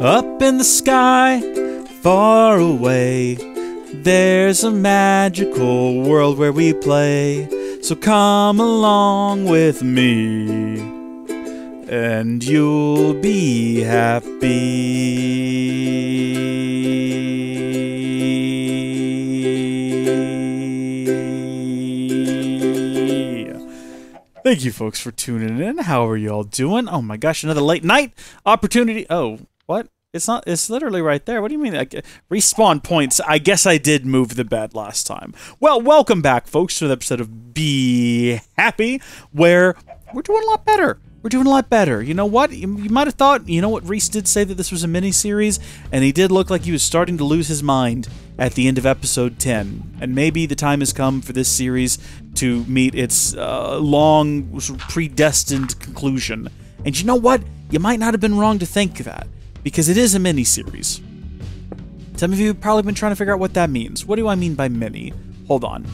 Up in the sky, far away, there's a magical world where we play. So come along with me, and you'll be happy. Thank you, folks, for tuning in. How are you all doing? Oh my gosh, another late night opportunity. Oh, what? It's not. It's literally right there. What do you mean? Like, respawn points. I guess I did move the bed last time. Well, welcome back, folks, to the episode of Be Happy, where we're doing a lot better. We're doing a lot better. You know what? You, you might have thought. You know what? Reese did say that this was a mini series, and he did look like he was starting to lose his mind at the end of episode 10. And maybe the time has come for this series to meet its uh, long, predestined conclusion. And you know what? You might not have been wrong to think that because it is a mini series. Some of you have probably been trying to figure out what that means. What do I mean by mini? Hold on.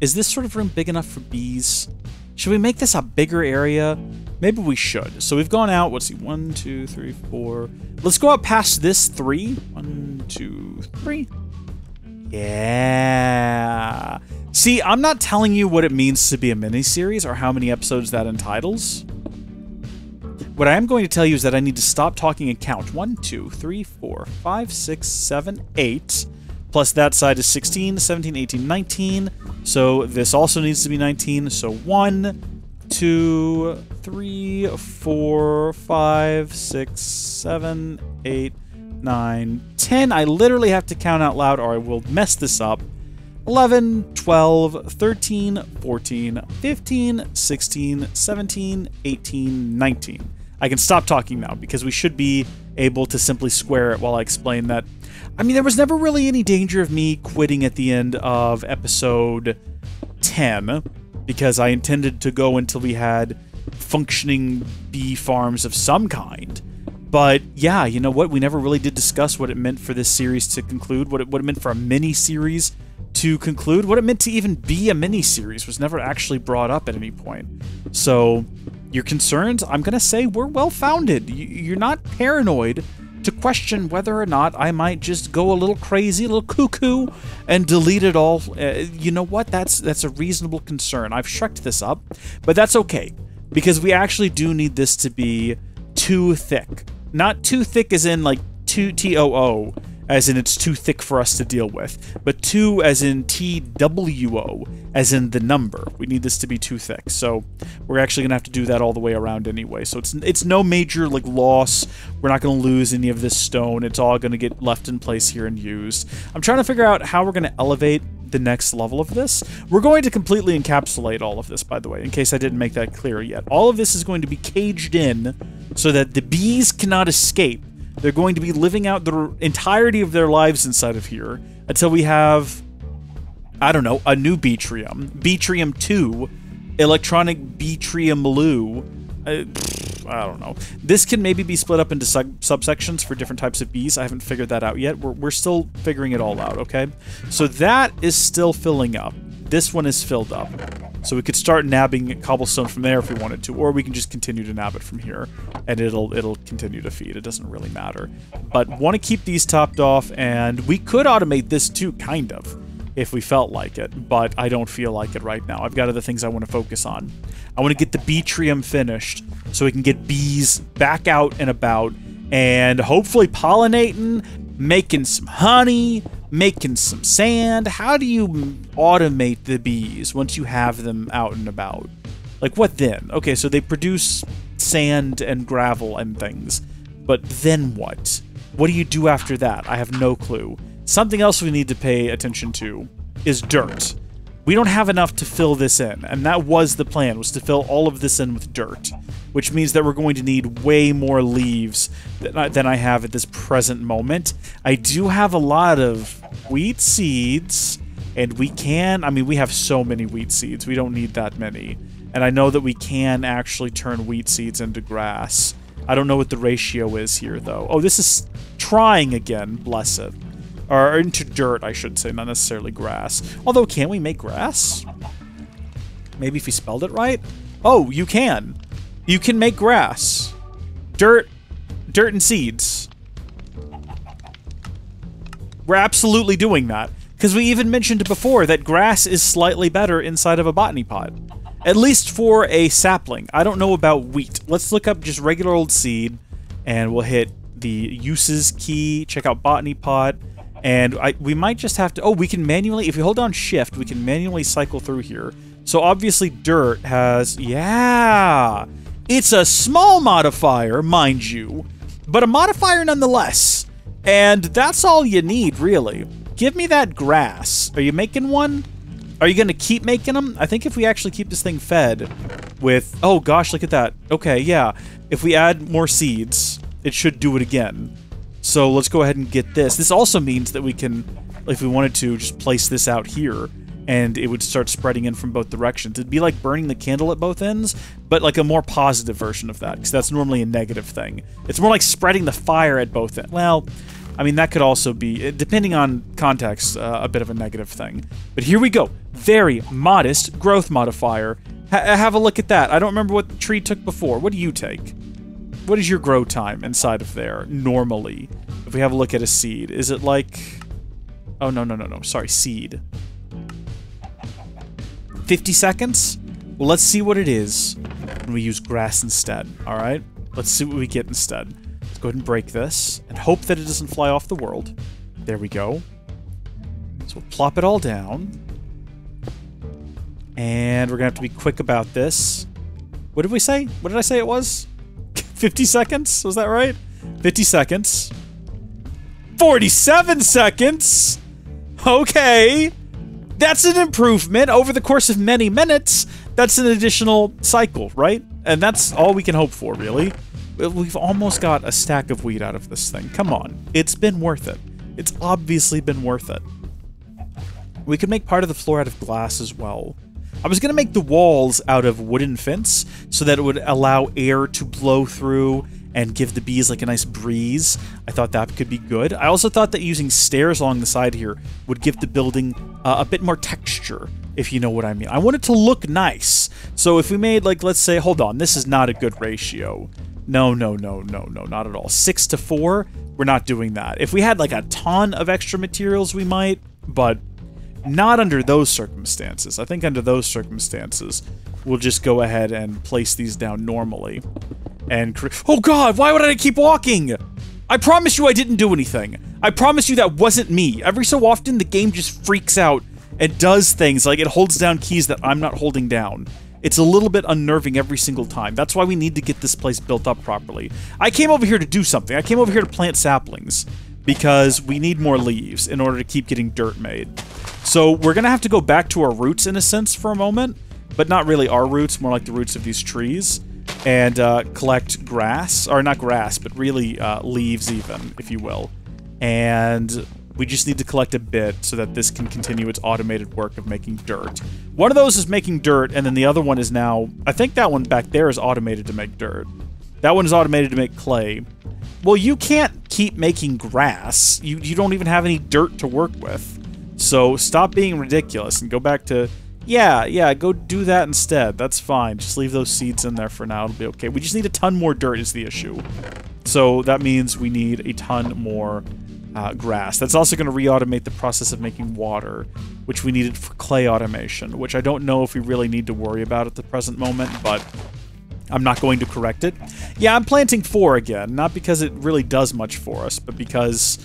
Is this sort of room big enough for bees? Should we make this a bigger area? Maybe we should. So we've gone out, let's see, one, two, three, four. Let's go out past this three. One, two, three. Yeah. See, I'm not telling you what it means to be a miniseries or how many episodes that entitles. What I am going to tell you is that I need to stop talking and count. One, two, three, four, five, six, seven, eight. Plus that side is 16, 17, 18, 19. So this also needs to be 19. So one, two, three, four, five, six, seven, eight, nine, ten. I literally have to count out loud or I will mess this up. 11, 12, 13, 14, 15, 16, 17, 18, 19. I can stop talking now because we should be able to simply square it while I explain that. I mean, there was never really any danger of me quitting at the end of episode 10 because I intended to go until we had functioning bee farms of some kind. But yeah, you know what? We never really did discuss what it meant for this series to conclude, what it, what it meant for a mini series to conclude, what it meant to even be a mini series was never actually brought up at any point. So, your concerns, I'm going to say, were well founded. You're not paranoid to question whether or not I might just go a little crazy, a little cuckoo, and delete it all. Uh, you know what? That's that's a reasonable concern. I've shrugged this up, but that's okay because we actually do need this to be too thick. Not too thick as in like too T O O, as in it's too thick for us to deal with, but two as in T W O, as in the number. We need this to be too thick, so we're actually gonna have to do that all the way around anyway. So it's it's no major like loss. We're not gonna lose any of this stone. It's all gonna get left in place here and used. I'm trying to figure out how we're gonna elevate the next level of this. We're going to completely encapsulate all of this, by the way, in case I didn't make that clear yet. All of this is going to be caged in so that the bees cannot escape. They're going to be living out the entirety of their lives inside of here until we have, I don't know, a new Beetrium. Beetrium 2, Electronic Beetrium Lu. Uh, I don't know. This can maybe be split up into sub subsections for different types of bees. I haven't figured that out yet. We're, we're still figuring it all out, okay? So that is still filling up. This one is filled up. So we could start nabbing cobblestone from there if we wanted to, or we can just continue to nab it from here, and it'll it'll continue to feed. It doesn't really matter. But want to keep these topped off, and we could automate this too, kind of, if we felt like it, but I don't feel like it right now. I've got other things I want to focus on. I want to get the Beetrium finished so we can get bees back out and about and hopefully pollinating, making some honey, making some sand. How do you automate the bees once you have them out and about? Like, what then? Okay, so they produce sand and gravel and things, but then what? What do you do after that? I have no clue. Something else we need to pay attention to is dirt. We don't have enough to fill this in, and that was the plan, was to fill all of this in with dirt, which means that we're going to need way more leaves than I, than I have at this present moment. I do have a lot of wheat seeds, and we can, I mean, we have so many wheat seeds, we don't need that many. And I know that we can actually turn wheat seeds into grass. I don't know what the ratio is here, though. Oh, this is trying again, bless it. Or into dirt, I should say, not necessarily grass. Although, can we make grass? Maybe if we spelled it right? Oh, you can. You can make grass. dirt, dirt and seeds. We're absolutely doing that. Because we even mentioned before that grass is slightly better inside of a botany pod. At least for a sapling. I don't know about wheat. Let's look up just regular old seed, and we'll hit the uses key, check out botany pod, and I, we might just have to... Oh, we can manually... If we hold down shift, we can manually cycle through here. So obviously dirt has... Yeah! It's a small modifier, mind you, but a modifier nonetheless. And that's all you need, really. Give me that grass. Are you making one? Are you going to keep making them? I think if we actually keep this thing fed with... Oh, gosh, look at that. Okay, yeah. If we add more seeds, it should do it again. So let's go ahead and get this. This also means that we can, if we wanted to, just place this out here and it would start spreading in from both directions. It'd be like burning the candle at both ends, but like a more positive version of that, because that's normally a negative thing. It's more like spreading the fire at both ends. Well, I mean, that could also be, depending on context, uh, a bit of a negative thing. But here we go. Very modest growth modifier. Ha have a look at that. I don't remember what the tree took before. What do you take? What is your grow time inside of there, normally? If we have a look at a seed, is it like... Oh, no, no, no, no. Sorry, seed. 50 seconds? Well, let's see what it is when we use grass instead, alright? Let's see what we get instead. Let's go ahead and break this, and hope that it doesn't fly off the world. There we go. So we'll plop it all down. And we're gonna have to be quick about this. What did we say? What did I say it was? 50 seconds? Was that right? 50 seconds. 47 seconds? Okay. That's an improvement over the course of many minutes. That's an additional cycle, right? And that's all we can hope for, really. We've almost got a stack of wheat out of this thing. Come on. It's been worth it. It's obviously been worth it. We could make part of the floor out of glass as well. I was going to make the walls out of wooden fence so that it would allow air to blow through and give the bees like a nice breeze. I thought that could be good. I also thought that using stairs along the side here would give the building uh, a bit more texture, if you know what I mean. I want it to look nice. So if we made, like, let's say, hold on, this is not a good ratio. No, no, no, no, no, not at all. Six to four, we're not doing that. If we had, like, a ton of extra materials, we might, but not under those circumstances. I think under those circumstances, we'll just go ahead and place these down normally. And Oh god, why would I keep walking? I promise you I didn't do anything. I promise you that wasn't me. Every so often, the game just freaks out and does things like it holds down keys that I'm not holding down. It's a little bit unnerving every single time. That's why we need to get this place built up properly. I came over here to do something. I came over here to plant saplings because we need more leaves in order to keep getting dirt made. So we're going to have to go back to our roots in a sense for a moment, but not really our roots, more like the roots of these trees, and uh, collect grass, or not grass, but really uh, leaves even, if you will. And we just need to collect a bit so that this can continue its automated work of making dirt. One of those is making dirt, and then the other one is now... I think that one back there is automated to make dirt. That one is automated to make clay. Well, you can't keep making grass. You, you don't even have any dirt to work with. So stop being ridiculous and go back to... Yeah, yeah, go do that instead. That's fine. Just leave those seeds in there for now. It'll be okay. We just need a ton more dirt is the issue. So that means we need a ton more uh, grass. That's also going to re-automate the process of making water, which we needed for clay automation, which I don't know if we really need to worry about at the present moment, but I'm not going to correct it. Yeah, I'm planting four again, not because it really does much for us, but because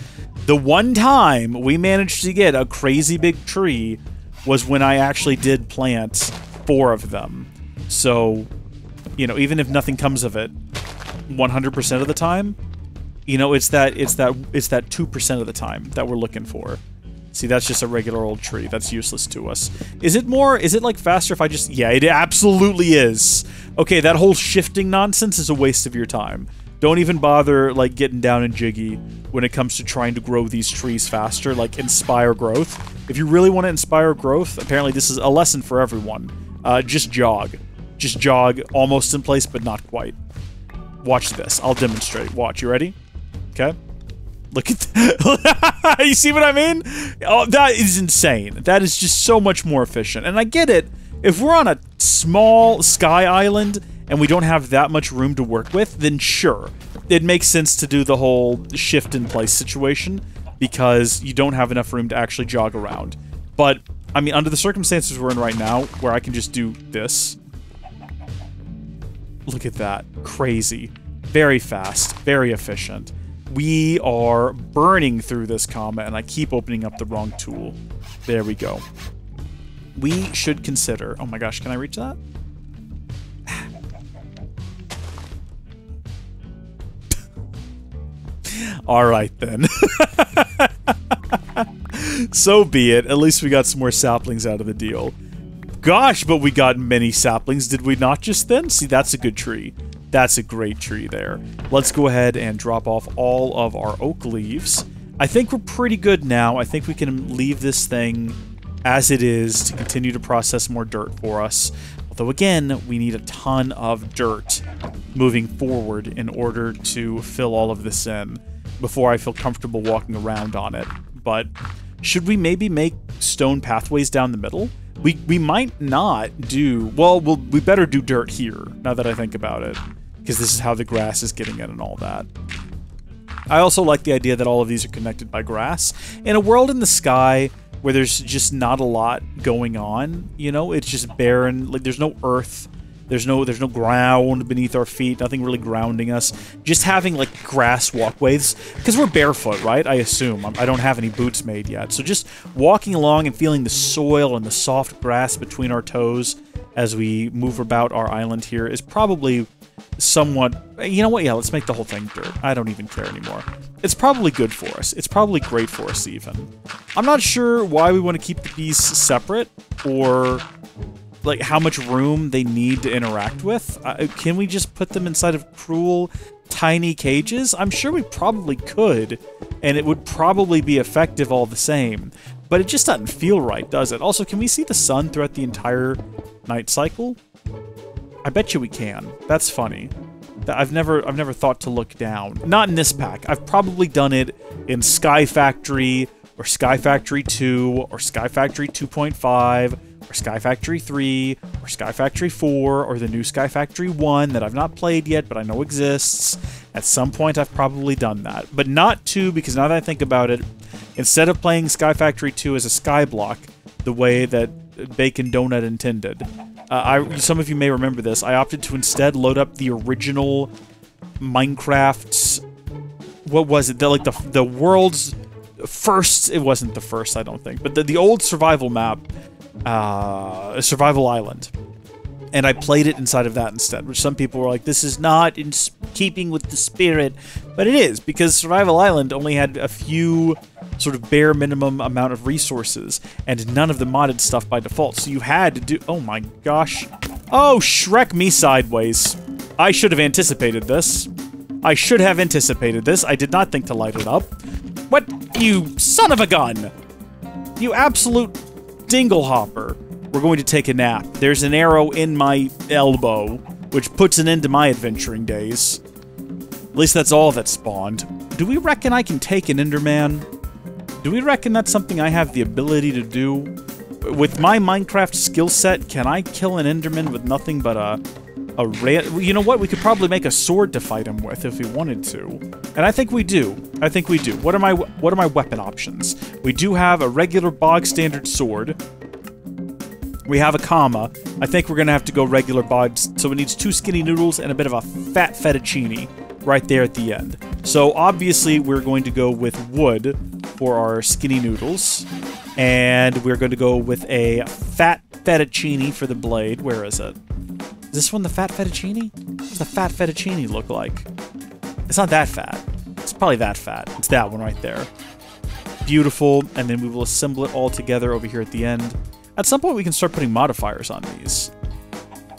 the one time we managed to get a crazy big tree was when I actually did plant four of them. So, you know, even if nothing comes of it 100% of the time, you know, it's that it's that it's that 2% of the time that we're looking for. See, that's just a regular old tree. That's useless to us. Is it more, is it like faster if I just, yeah, it absolutely is. Okay, that whole shifting nonsense is a waste of your time. Don't even bother, like, getting down and jiggy when it comes to trying to grow these trees faster, like, inspire growth. If you really want to inspire growth, apparently this is a lesson for everyone. Uh, just jog. Just jog, almost in place, but not quite. Watch this. I'll demonstrate. Watch. You ready? Okay. Look at that. you see what I mean? Oh, that is insane. That is just so much more efficient. And I get it. If we're on a small sky island and we don't have that much room to work with, then sure. it makes sense to do the whole shift in place situation because you don't have enough room to actually jog around. But, I mean, under the circumstances we're in right now, where I can just do this. Look at that. Crazy. Very fast. Very efficient. We are burning through this kama, and I keep opening up the wrong tool. There we go. We should consider... Oh my gosh, can I reach that? All right, then. so be it. At least we got some more saplings out of the deal. Gosh, but we got many saplings, did we not just then? See, that's a good tree. That's a great tree there. Let's go ahead and drop off all of our oak leaves. I think we're pretty good now. I think we can leave this thing as it is to continue to process more dirt for us. Although again, we need a ton of dirt moving forward in order to fill all of this in before I feel comfortable walking around on it. But should we maybe make stone pathways down the middle? We, we might not do... Well, we'll, we better do dirt here, now that I think about it. Because this is how the grass is getting in and all that. I also like the idea that all of these are connected by grass. In a world in the sky where there's just not a lot going on, you know, it's just barren, like there's no earth, there's no there's no ground beneath our feet, nothing really grounding us. Just having like grass walkways because we're barefoot, right? I assume. I don't have any boots made yet. So just walking along and feeling the soil and the soft grass between our toes as we move about our island here is probably somewhat you know what yeah let's make the whole thing dirt i don't even care anymore it's probably good for us it's probably great for us even i'm not sure why we want to keep the bees separate or like how much room they need to interact with? Uh, can we just put them inside of cruel, tiny cages? I'm sure we probably could, and it would probably be effective all the same. But it just doesn't feel right, does it? Also, can we see the sun throughout the entire night cycle? I bet you we can. That's funny. I've never I've never thought to look down. Not in this pack. I've probably done it in Sky Factory or Sky Factory 2 or Sky Factory 2.5 or Sky Factory 3, or Sky Factory 4, or the new Sky Factory 1 that I've not played yet, but I know exists. At some point, I've probably done that. But not 2, because now that I think about it, instead of playing Sky Factory 2 as a sky block the way that Bacon Donut intended, uh, I, some of you may remember this, I opted to instead load up the original Minecraft. What was it? The, like the, the world's first. It wasn't the first, I don't think, but the, the old survival map uh, Survival Island. And I played it inside of that instead, which some people were like, this is not in keeping with the spirit. But it is, because Survival Island only had a few sort of bare minimum amount of resources, and none of the modded stuff by default. So you had to do... Oh my gosh. Oh, Shrek me sideways. I should have anticipated this. I should have anticipated this. I did not think to light it up. What? You son of a gun! You absolute Dinglehopper. We're going to take a nap. There's an arrow in my elbow, which puts an end to my adventuring days. At least that's all that spawned. Do we reckon I can take an Enderman? Do we reckon that's something I have the ability to do? With my Minecraft skill set, can I kill an Enderman with nothing but a a ray. You know what? We could probably make a sword to fight him with if we wanted to, and I think we do. I think we do. What are my what are my weapon options? We do have a regular bog standard sword. We have a kama. I think we're gonna have to go regular bog. So it needs two skinny noodles and a bit of a fat fettuccine right there at the end. So obviously we're going to go with wood for our skinny noodles. And we're going to go with a fat fettuccine for the blade. Where is it? Is this one the fat fettuccine? What does the fat fettuccine look like? It's not that fat. It's probably that fat. It's that one right there. Beautiful, and then we will assemble it all together over here at the end. At some point, we can start putting modifiers on these.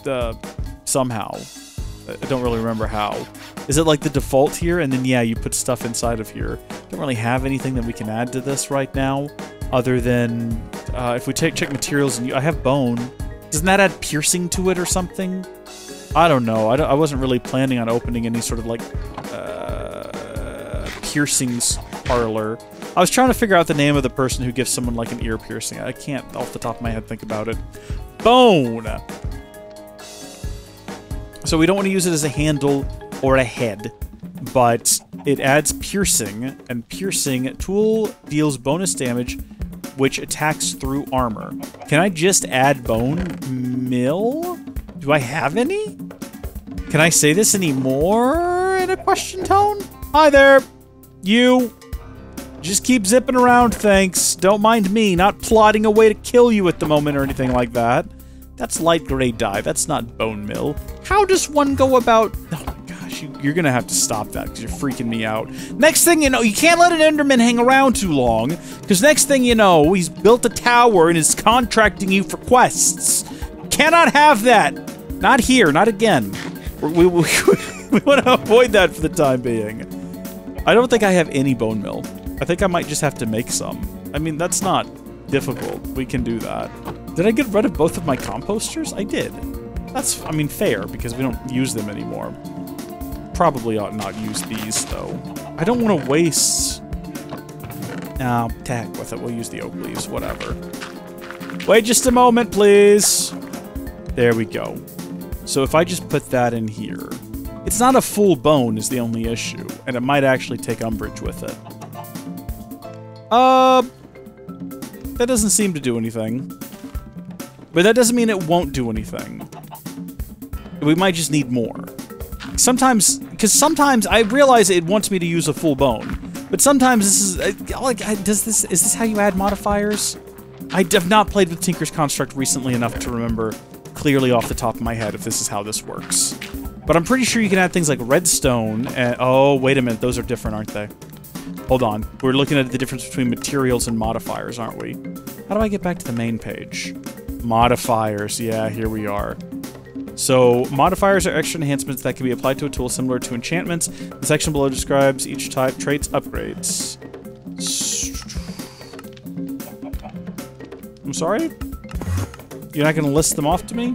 The somehow. I don't really remember how. Is it like the default here, and then yeah, you put stuff inside of here. Don't really have anything that we can add to this right now, other than uh, if we take check materials and you, I have bone. Doesn't that add piercing to it or something? I don't know. I, don't, I wasn't really planning on opening any sort of like uh, piercings parlor. I was trying to figure out the name of the person who gives someone like an ear piercing. I can't off the top of my head think about it. Bone! So we don't want to use it as a handle or a head. but it adds piercing, and piercing tool deals bonus damage which attacks through armor. Can I just add bone meal? Do I have any? Can I say this anymore in a question tone? Hi there, you. Just keep zipping around, thanks. Don't mind me, not plotting a way to kill you at the moment or anything like that. That's light gray dye, that's not bone meal. How does one go about... Oh my gosh, you, are gonna have to stop that because you're freaking me out. Next thing you know, you can't let an Enderman hang around too long, because next thing you know, he's built a tower and is contracting you for quests. Cannot have that! Not here, not again. We, we, we want to avoid that for the time being. I don't think I have any bone meal. I think I might just have to make some. I mean, that's not difficult. We can do that. Did I get rid of both of my composters? I did. That's, I mean, fair, because we don't use them anymore. Probably ought not use these, though. I don't want to waste... Ah, no, tack with it. We'll use the oak leaves, whatever. Wait just a moment, please. There we go. So if I just put that in here... It's not a full bone is the only issue, and it might actually take umbrage with it. Uh, that doesn't seem to do anything. But that doesn't mean it won't do anything. We might just need more. Sometimes, because sometimes I realize it wants me to use a full bone, but sometimes this is like, does this is this how you add modifiers? I have not played with Tinker's Construct recently enough to remember clearly off the top of my head if this is how this works. But I'm pretty sure you can add things like redstone and- oh, wait a minute, those are different, aren't they? Hold on. We're looking at the difference between materials and modifiers, aren't we? How do I get back to the main page? Modifiers. Yeah, here we are. So, modifiers are extra enhancements that can be applied to a tool similar to enchantments. The section below describes each type traits upgrades. I'm sorry? You're not going to list them off to me?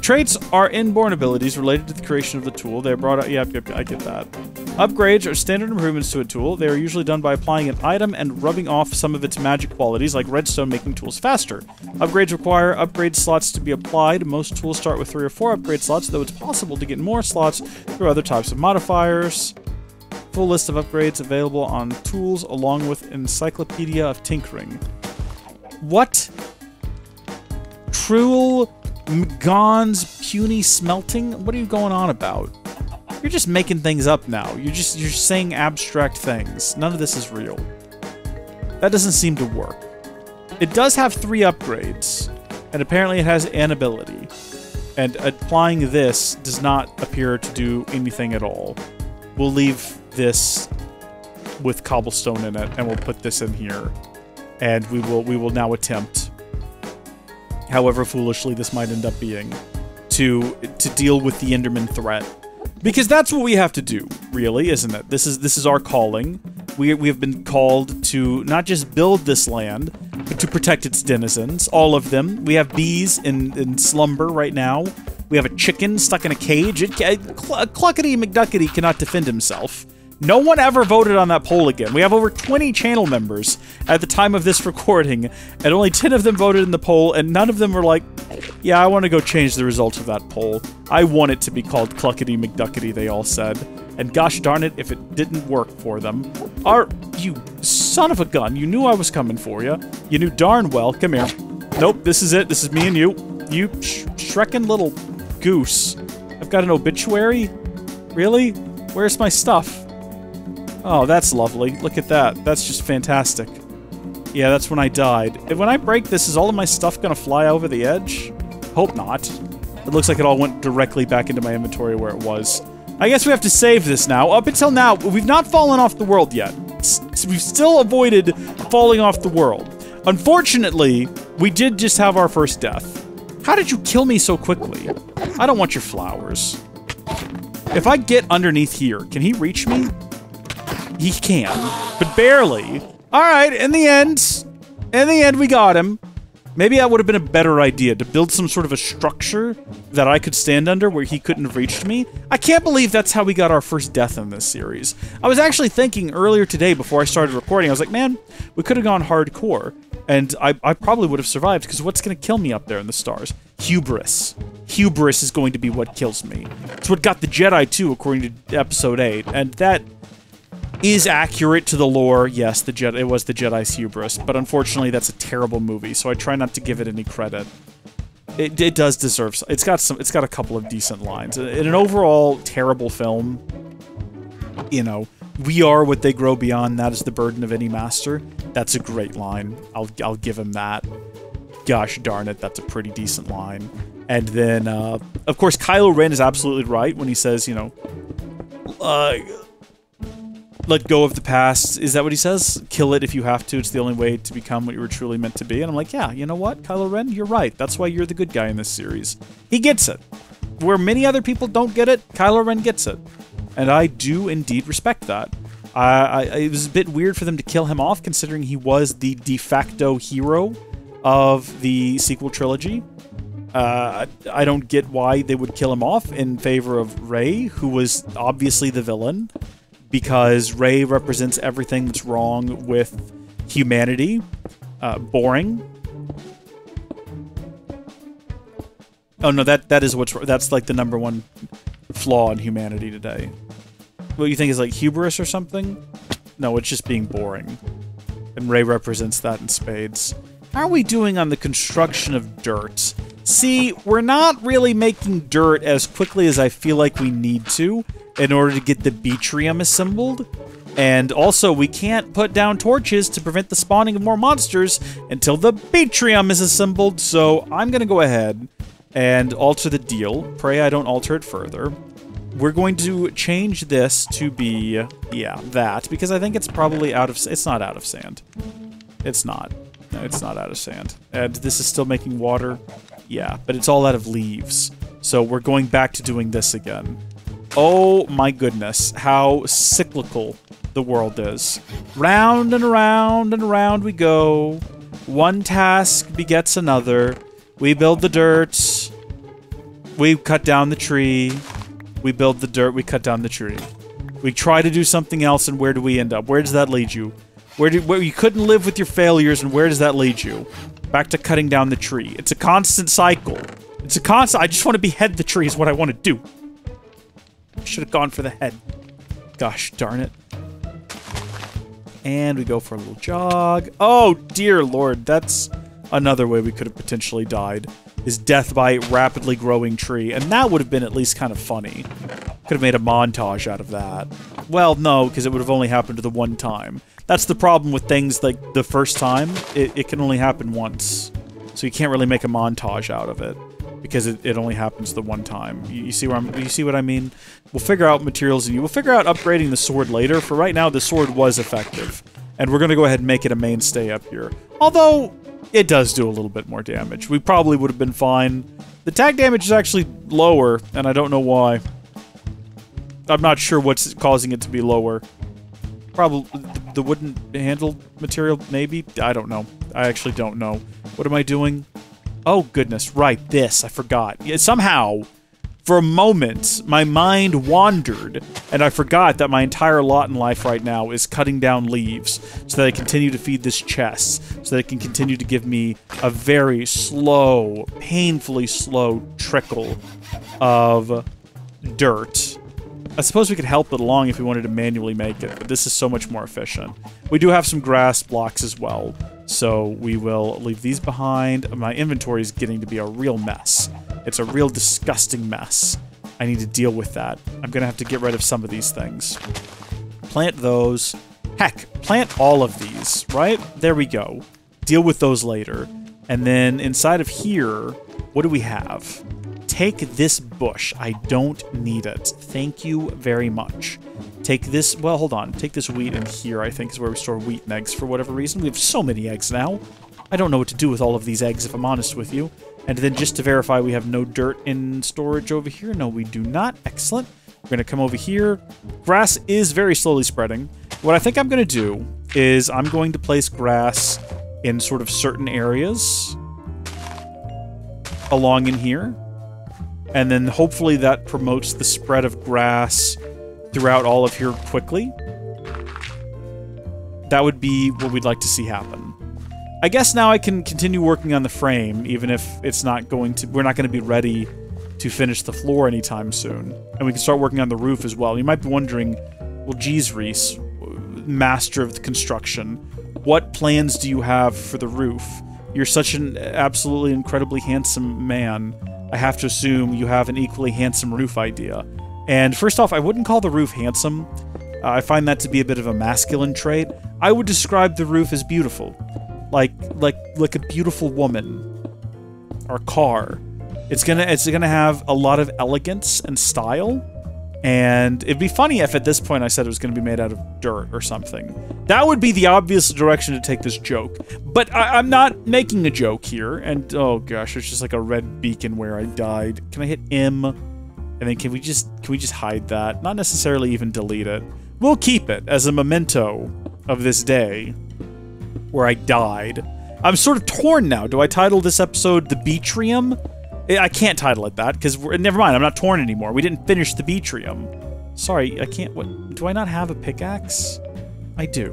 Traits are inborn abilities related to the creation of the tool. They're brought out. Yep, yep, I get that. Upgrades are standard improvements to a tool. They are usually done by applying an item and rubbing off some of its magic qualities, like redstone making tools faster. Upgrades require upgrade slots to be applied. Most tools start with three or four upgrade slots, though it's possible to get more slots through other types of modifiers. Full list of upgrades available on tools, along with Encyclopedia of Tinkering. What? Cruel Mgon's puny smelting? What are you going on about? You're just making things up now. You're just you're saying abstract things. None of this is real. That doesn't seem to work. It does have three upgrades, and apparently it has an ability. And applying this does not appear to do anything at all. We'll leave this with cobblestone in it, and we'll put this in here. And we will we will now attempt, however foolishly this might end up being, to to deal with the Enderman threat because that's what we have to do, really, isn't it? This is this is our calling. We we have been called to not just build this land, but to protect its denizens, all of them. We have bees in in slumber right now. We have a chicken stuck in a cage. It, Cluckety McDuckety cannot defend himself. No one ever voted on that poll again. We have over 20 channel members at the time of this recording, and only 10 of them voted in the poll, and none of them were like, yeah, I want to go change the results of that poll. I want it to be called Cluckety McDuckety, they all said. And gosh darn it if it didn't work for them. Are you son of a gun, you knew I was coming for you. You knew darn well. Come here. Nope, this is it. This is me and you. You sh little goose. I've got an obituary? Really? Where's my stuff? Oh, that's lovely. Look at that. That's just fantastic. Yeah, that's when I died. When I break this, is all of my stuff gonna fly over the edge? Hope not. It looks like it all went directly back into my inventory where it was. I guess we have to save this now. Up until now, we've not fallen off the world yet. We've still avoided falling off the world. Unfortunately, we did just have our first death. How did you kill me so quickly? I don't want your flowers. If I get underneath here, can he reach me? He can, but barely. All right, in the end, in the end, we got him. Maybe that would have been a better idea, to build some sort of a structure that I could stand under where he couldn't have reached me. I can't believe that's how we got our first death in this series. I was actually thinking earlier today before I started recording, I was like, man, we could have gone hardcore. And I, I probably would have survived, because what's going to kill me up there in the stars? Hubris. Hubris is going to be what kills me. It's what got the Jedi, too, according to Episode 8. And that is accurate to the lore. Yes, the Jedi, it was the Jedi's hubris, but unfortunately that's a terrible movie, so I try not to give it any credit. It, it does deserve. It's got some. It's got a couple of decent lines. In an overall terrible film, you know, we are what they grow beyond. That is the burden of any master. That's a great line. I'll I'll give him that. Gosh darn it, that's a pretty decent line. And then, uh, of course, Kylo Ren is absolutely right when he says, you know, uh, let go of the past. Is that what he says? Kill it if you have to. It's the only way to become what you were truly meant to be. And I'm like, yeah, you know what, Kylo Ren, you're right. That's why you're the good guy in this series. He gets it. Where many other people don't get it, Kylo Ren gets it. And I do indeed respect that. I, I, it was a bit weird for them to kill him off, considering he was the de facto hero of the sequel trilogy. Uh, I don't get why they would kill him off in favor of Rey, who was obviously the villain because Rey represents everything that's wrong with humanity. Uh, boring. Oh no, that that is what's that's like the number one flaw in humanity today. What you think is like hubris or something? No, it's just being boring. And Rey represents that in spades. How are we doing on the construction of dirt? See, we're not really making dirt as quickly as I feel like we need to in order to get the Beetrium assembled. And also, we can't put down torches to prevent the spawning of more monsters until the Beetrium is assembled, so I'm going to go ahead and alter the deal. Pray I don't alter it further. We're going to change this to be, yeah, that, because I think it's probably out of, it's not out of sand. It's not. No, it's not out of sand. And this is still making water. Yeah, but it's all out of leaves. So we're going back to doing this again. Oh my goodness, how cyclical the world is. Round and around and around we go. One task begets another. We build the dirt. We cut down the tree. We build the dirt. We cut down the tree. We try to do something else, and where do we end up? Where does that lead you? Where do where you couldn't live with your failures, and where does that lead you? Back to cutting down the tree. It's a constant cycle. It's a constant. I just want to behead the tree. Is what I want to do. Should have gone for the head. Gosh darn it. And we go for a little jog. Oh, dear lord, that's another way we could have potentially died. Is death by rapidly growing tree, and that would have been at least kind of funny. Could have made a montage out of that. Well, no, because it would have only happened the one time. That's the problem with things like the first time. It, it can only happen once. So you can't really make a montage out of it because it, it only happens the one time. You, you, see where I'm, you see what I mean? We'll figure out materials and you. We'll figure out upgrading the sword later. For right now, the sword was effective, and we're gonna go ahead and make it a mainstay up here. Although it does do a little bit more damage. We probably would have been fine. The tag damage is actually lower, and I don't know why. I'm not sure what's causing it to be lower. Probably the wooden handle material, maybe? I don't know. I actually don't know. What am I doing? Oh, goodness, right, this, I forgot. Yeah, somehow, for a moment, my mind wandered, and I forgot that my entire lot in life right now is cutting down leaves so that I continue to feed this chest, so that it can continue to give me a very slow, painfully slow trickle of dirt. I suppose we could help it along if we wanted to manually make it, but this is so much more efficient. We do have some grass blocks as well, so we will leave these behind. My inventory is getting to be a real mess. It's a real disgusting mess. I need to deal with that. I'm going to have to get rid of some of these things. Plant those. Heck, plant all of these, right? There we go. Deal with those later. And then inside of here, what do we have? Take this bush. I don't need it. Thank you very much. Take this, well, hold on. Take this wheat in here, I think is where we store wheat and eggs for whatever reason. We have so many eggs now. I don't know what to do with all of these eggs, if I'm honest with you. And then just to verify, we have no dirt in storage over here. No, we do not. Excellent. We're going to come over here. Grass is very slowly spreading. What I think I'm going to do is I'm going to place grass in sort of certain areas along in here. And then hopefully that promotes the spread of grass throughout all of here quickly. That would be what we'd like to see happen. I guess now I can continue working on the frame, even if it's not going to. We're not going to be ready to finish the floor anytime soon, and we can start working on the roof as well. You might be wondering, well, geez, Reese, master of the construction, what plans do you have for the roof? You're such an absolutely incredibly handsome man. I have to assume you have an equally handsome roof idea. And first off, I wouldn't call the roof handsome. Uh, I find that to be a bit of a masculine trait. I would describe the roof as beautiful like like like a beautiful woman or car. It's gonna it's gonna have a lot of elegance and style. And it'd be funny if at this point I said it was going to be made out of dirt or something. That would be the obvious direction to take this joke. But I, am not making a joke here. And oh gosh, it's just like a red beacon where I died. Can I hit M? And then can we just can we just hide that? Not necessarily even delete it. We'll keep it as a memento of this day where I died. I'm sort of torn now. Do I title this episode The Beetrium? I can't title it that, because never mind, I'm not torn anymore. We didn't finish the Beetrium. Sorry, I can't... What? Do I not have a pickaxe? I do.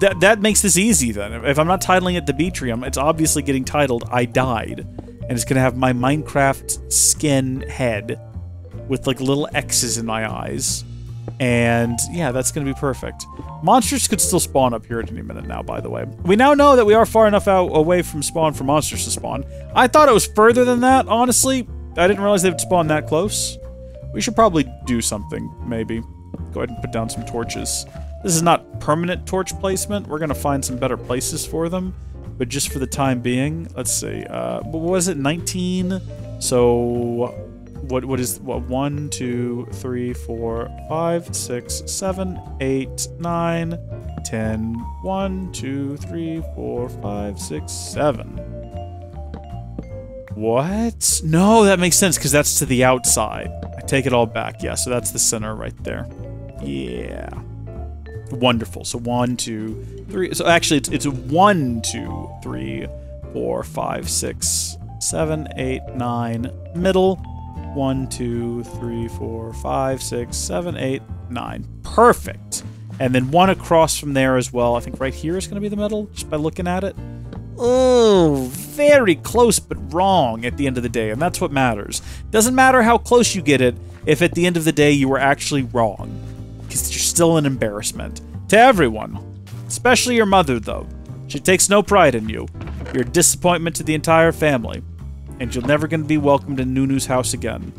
That, that makes this easy, then. If I'm not titling it The Beetrium, it's obviously getting titled I Died. And it's to have my Minecraft skin head with, like, little X's in my eyes. And yeah, that's going to be perfect. Monsters could still spawn up here at any minute now, by the way. We now know that we are far enough out away from spawn for monsters to spawn. I thought it was further than that, honestly. I didn't realize they would spawn that close. We should probably do something, maybe. Go ahead and put down some torches. This is not permanent torch placement. We're going to find some better places for them. But just for the time being, let's see. Uh, what was it? 19? So what what is what one two three four five six seven eight nine ten one two three four five six seven. What? No that makes sense because that's to the outside. I take it all back. Yeah so that's the center right there. Yeah. Wonderful. So one two three so actually it's, it's one two three four five six seven eight nine middle one, two, three, four, five, six, seven, eight, nine. Perfect. And then one across from there as well. I think right here is going to be the middle, just by looking at it. Oh, very close, but wrong at the end of the day, and that's what matters. Doesn't matter how close you get it, if at the end of the day you were actually wrong. Because you're still an embarrassment. To everyone. Especially your mother, though. She takes no pride in you. You're a disappointment to the entire family and you're never going to be welcomed in Nunu's house again.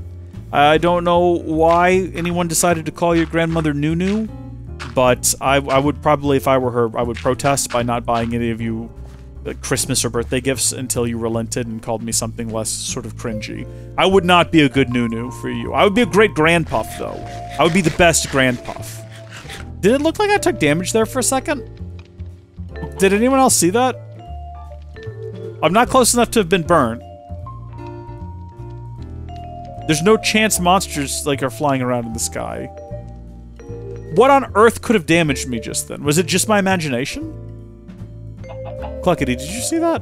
I don't know why anyone decided to call your grandmother Nunu, but I, I would probably, if I were her, I would protest by not buying any of you uh, Christmas or birthday gifts until you relented and called me something less sort of cringy. I would not be a good Nunu for you. I would be a great Grandpuff, though. I would be the best Grandpuff. Did it look like I took damage there for a second? Did anyone else see that? I'm not close enough to have been burnt. There's no chance monsters, like, are flying around in the sky. What on earth could have damaged me just then? Was it just my imagination? Cluckety, did you see that?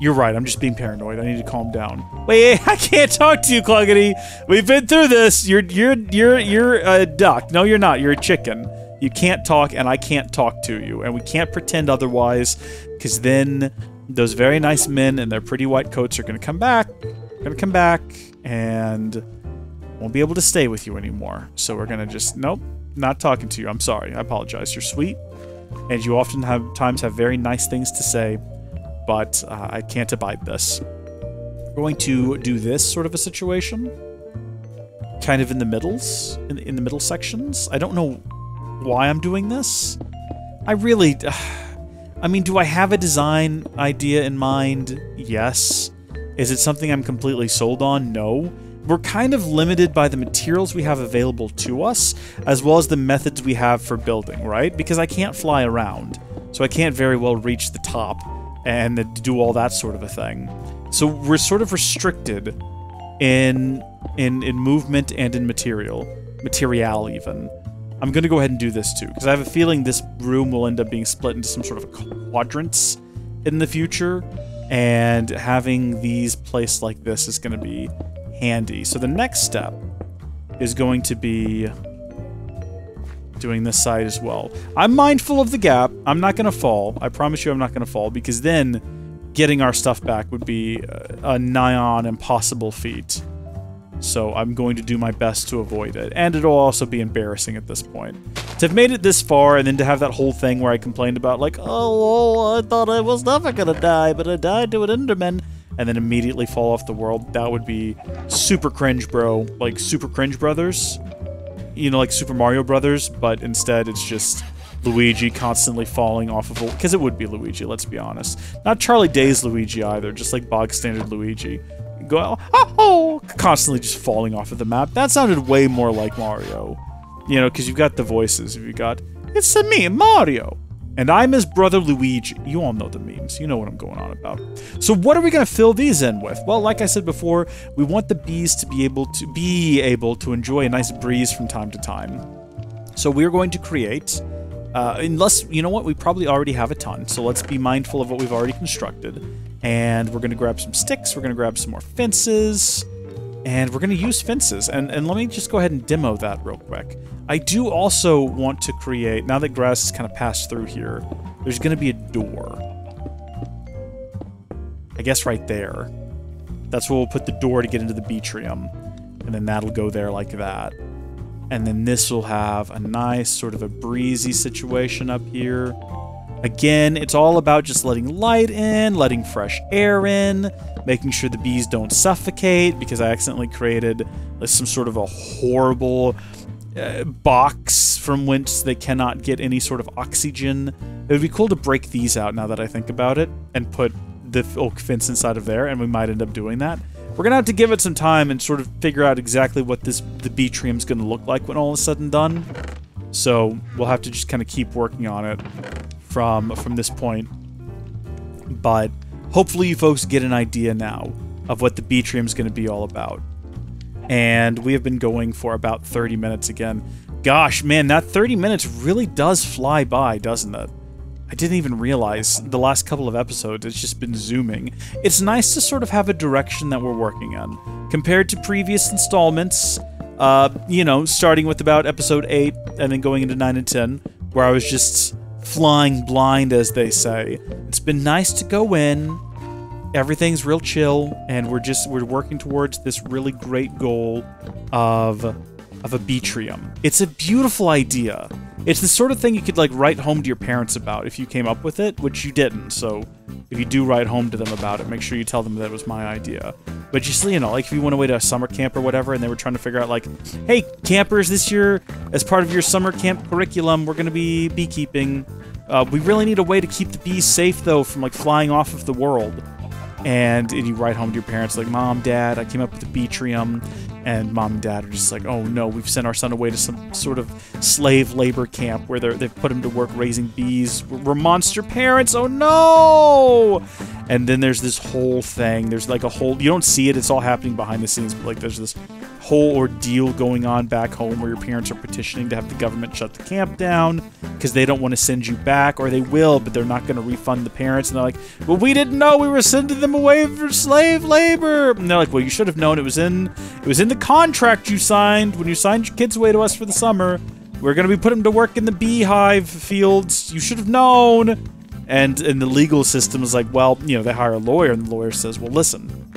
You're right, I'm just being paranoid. I need to calm down. Wait, I can't talk to you, Cluckety. We've been through this. You're you're you're you're a duck. No, you're not. You're a chicken. You can't talk, and I can't talk to you. And we can't pretend otherwise, because then those very nice men in their pretty white coats are going to come back, going to come back, and won't be able to stay with you anymore. So we're going to just, nope, not talking to you. I'm sorry. I apologize. You're sweet, and you often have times have very nice things to say, but uh, I can't abide this. We're going to do this sort of a situation, kind of in the middles, in, in the middle sections. I don't know why I'm doing this. I really... I mean, do I have a design idea in mind? Yes. Is it something I'm completely sold on? No. We're kind of limited by the materials we have available to us, as well as the methods we have for building, right? Because I can't fly around, so I can't very well reach the top and do all that sort of a thing. So we're sort of restricted in in in movement and in material, material even. I'm going to go ahead and do this too, because I have a feeling this room will end up being split into some sort of quadrants in the future, and having these placed like this is going to be handy. So the next step is going to be doing this side as well. I'm mindful of the gap. I'm not going to fall. I promise you I'm not going to fall because then getting our stuff back would be a nigh on impossible feat. So I'm going to do my best to avoid it. And it'll also be embarrassing at this point. To have made it this far and then to have that whole thing where I complained about like, oh, oh I thought I was never to die, but I died to an Enderman. And then immediately fall off the world. That would be super cringe, bro. Like Super Cringe Brothers. You know, like Super Mario Brothers, but instead it's just Luigi constantly falling off of a... Because it would be Luigi, let's be honest. Not Charlie Day's Luigi either, just like bog standard Luigi go, oh, oh, constantly just falling off of the map. That sounded way more like Mario. You know, because you've got the voices. You've got, it's me, Mario. And I'm his brother Luigi. You all know the memes. You know what I'm going on about. So what are we going to fill these in with? Well, like I said before, we want the bees to be able to be able to enjoy a nice breeze from time to time. So we're going to create, uh, unless, you know what, we probably already have a ton. So let's be mindful of what we've already constructed. And we're going to grab some sticks, we're going to grab some more fences, and we're going to use fences. And, and let me just go ahead and demo that real quick. I do also want to create, now that grass has kind of passed through here, there's going to be a door. I guess right there. That's where we'll put the door to get into the Beetrium. And then that'll go there like that. And then this will have a nice sort of a breezy situation up here. Again, it's all about just letting light in, letting fresh air in, making sure the bees don't suffocate because I accidentally created some sort of a horrible uh, box from whence they cannot get any sort of oxygen. It would be cool to break these out now that I think about it and put the oak fence inside of there, and we might end up doing that. We're gonna have to give it some time and sort of figure out exactly what this the is gonna look like when all is said and done. So we'll have to just kind of keep working on it from from this point. But hopefully you folks get an idea now of what the Beetrium is to be all about. And we have been going for about 30 minutes again. Gosh, man, that 30 minutes really does fly by, doesn't it? I didn't even realize the last couple of episodes, it's just been zooming. It's nice to sort of have a direction that we're working in. Compared to previous installments, uh, you know, starting with about episode 8 and then going into 9 and 10, where I was just flying blind, as they say. It's been nice to go in. Everything's real chill, and we're just we're working towards this really great goal of of a Beetrium. It's a beautiful idea. It's the sort of thing you could like write home to your parents about if you came up with it, which you didn't. So if you do write home to them about it, make sure you tell them that it was my idea. But just you know, like if you went away to a summer camp or whatever, and they were trying to figure out like, hey, campers, this year as part of your summer camp curriculum, we're going to be beekeeping. Uh, we really need a way to keep the bees safe though from like flying off of the world. And, you write home to your parents like, Mom, Dad, I came up with the Beetrium, and mom and dad are just like, oh no, we've sent our son away to some sort of slave labor camp where they're, they've put him to work raising bees. We're monster parents, oh no! And then there's this whole thing. There's like a whole, you don't see it, it's all happening behind the scenes, but like there's this whole ordeal going on back home where your parents are petitioning to have the government shut the camp down because they don't want to send you back, or they will, but they're not going to refund the parents. And they're like, well, we didn't know we were sending them away for slave labor. And they're like, well, you should have known it was in it was in the contract you signed when you signed your kids away to us for the summer. We're going to be putting them to work in the beehive fields. You should have known. And and the legal system is like, well, you know, they hire a lawyer, and the lawyer says, well, listen,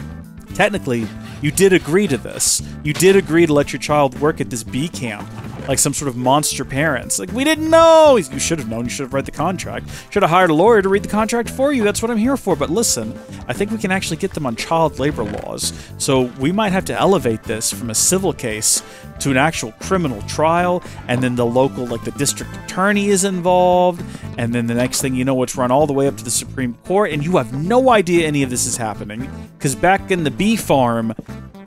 technically you did agree to this. You did agree to let your child work at this bee camp, like some sort of monster parents. Like, we didn't know! You should have known. You should have read the contract. Should have hired a lawyer to read the contract for you. That's what I'm here for. But listen, I think we can actually get them on child labor laws. So we might have to elevate this from a civil case to an actual criminal trial, and then the local, like the district attorney is involved, and then the next thing you know, it's run all the way up to the Supreme Court, and you have no idea any of this is happening. Because back in the bee farm,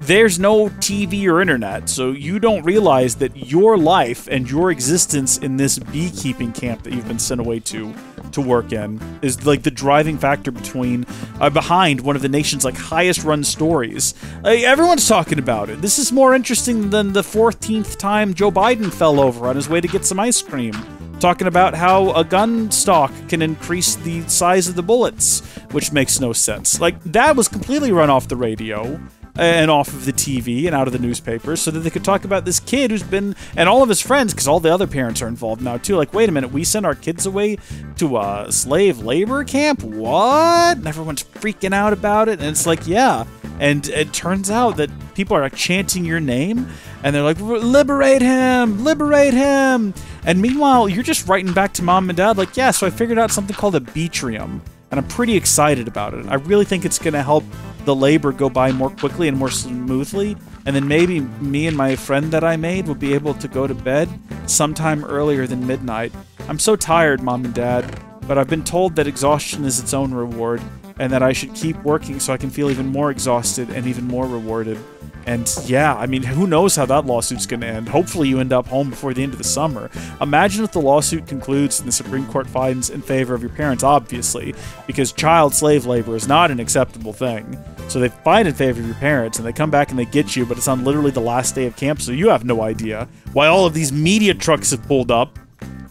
there's no TV or internet, so you don't realize that your life and your existence in this beekeeping camp that you've been sent away to to work in is like the driving factor between uh, behind one of the nation's like highest run stories. Like, everyone's talking about it. This is more interesting than the 14th time Joe Biden fell over on his way to get some ice cream. Talking about how a gun stock can increase the size of the bullets, which makes no sense. Like, that was completely run off the radio and off of the TV and out of the newspapers so that they could talk about this kid who's been and all of his friends because all the other parents are involved now too. Like, wait a minute, we sent our kids away to a slave labor camp? What? And everyone's freaking out about it, and it's like, yeah. And it turns out that people are chanting your name, and they're like, "Liberate him! Liberate him!" And meanwhile, you're just writing back to mom and dad, like, "Yeah, so I figured out something called a Beetrium." And I'm pretty excited about it. I really think it's going to help the labor go by more quickly and more smoothly, and then maybe me and my friend that I made will be able to go to bed sometime earlier than midnight. I'm so tired, Mom and Dad, but I've been told that exhaustion is its own reward, and that I should keep working so I can feel even more exhausted and even more rewarded. And yeah, I mean, who knows how that lawsuit's going to end? Hopefully, you end up home before the end of the summer. Imagine if the lawsuit concludes and the Supreme Court finds in favor of your parents, obviously, because child slave labor is not an acceptable thing. So they find in favor of your parents and they come back and they get you, but it's on literally the last day of camp, so you have no idea why all of these media trucks have pulled up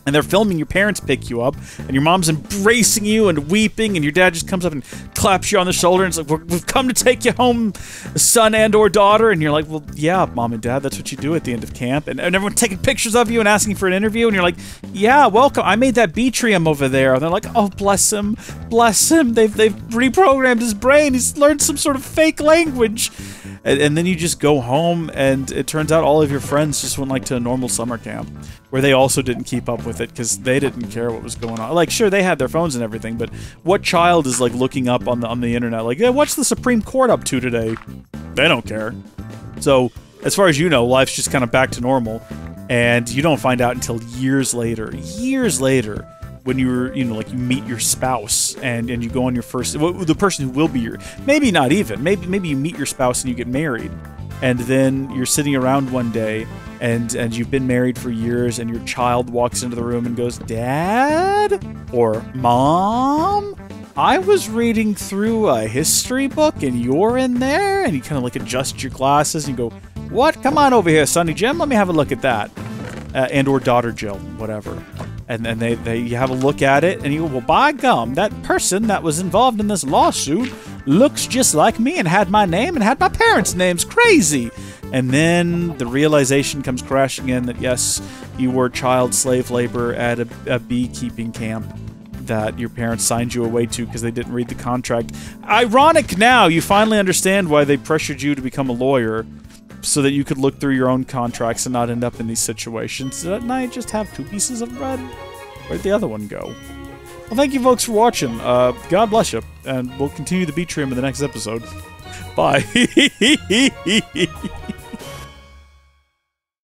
and they're filming your parents pick you up, and your mom's embracing you and weeping, and your dad just comes up and claps you on the shoulder and it's like, "We've come to take you home, son and or daughter," and you're like, "Well, yeah, mom and dad, that's what you do at the end of camp," and, and everyone's taking pictures of you and asking for an interview, and you're like, "Yeah, welcome. I made that Beetrium over there," and they're like, "Oh, bless him, bless him. They've they've reprogrammed his brain. He's learned some sort of fake language." And, and then you just go home, and it turns out all of your friends just went like to a normal summer camp where they also didn't keep up with it because they didn't care what was going on. Like, sure, they had their phones and everything, but what child is like looking up on the on the internet like, yeah, what's the Supreme Court up to today? They don't care. So, as far as you know, life's just kind of back to normal, and you don't find out until years later. Years later when you're you know like you meet your spouse and and you go on your first well, the person who will be your maybe not even maybe maybe you meet your spouse and you get married and then you're sitting around one day and and you've been married for years and your child walks into the room and goes dad or mom I was reading through a history book and you're in there and you kind of like adjust your glasses and you go what come on over here sonny jim let me have a look at that uh, and or daughter jill whatever and then they, they you have a look at it and you go well by gum that person that was involved in this lawsuit looks just like me and had my name and had my parents' names. Crazy. And then the realization comes crashing in that yes, you were child slave labor at a, a beekeeping camp that your parents signed you away to because they didn't read the contract. Ironic now, you finally understand why they pressured you to become a lawyer so that you could look through your own contracts and not end up in these situations. Didn't I just have two pieces of bread? Where'd the other one go? Well, thank you folks for watching. Uh, God bless you, and we'll continue the Beetrium in the next episode. Bye.